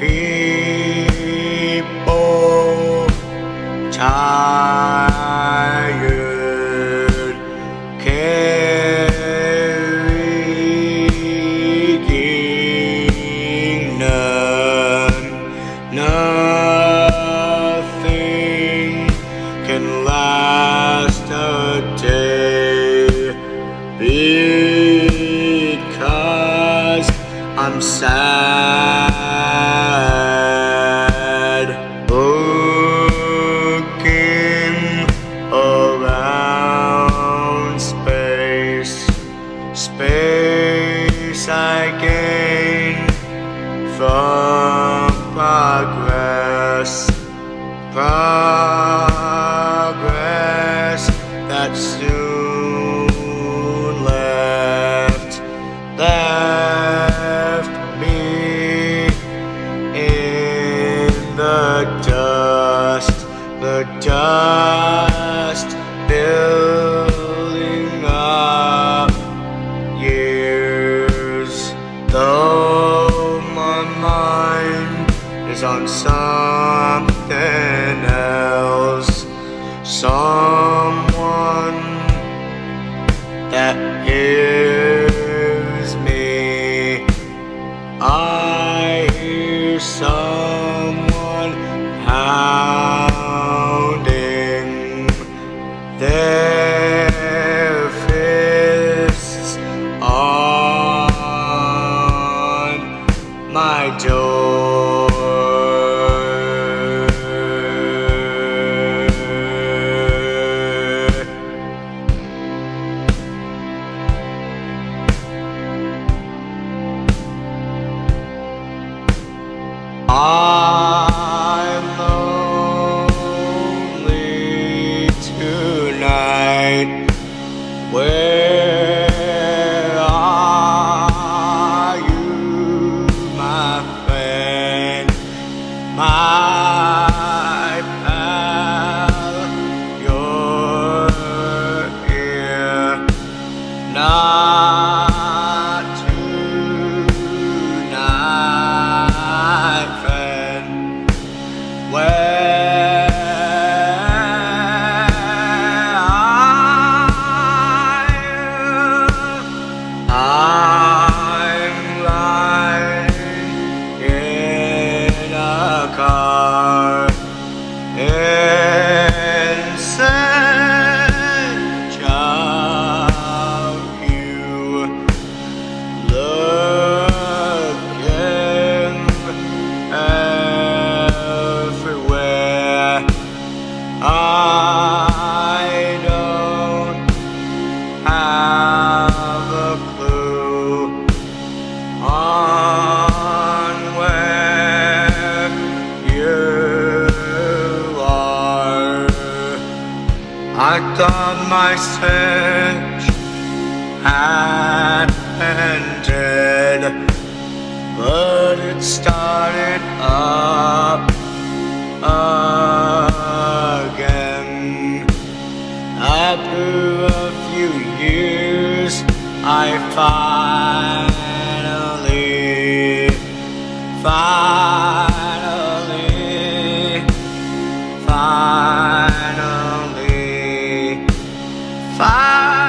people tired carrying none, nothing can last a day because I'm sad. gain from progress, progress that soon. I hear someone pounding there. Ah. का my search had ended, but it started up again. After a few years, I finally, found. fire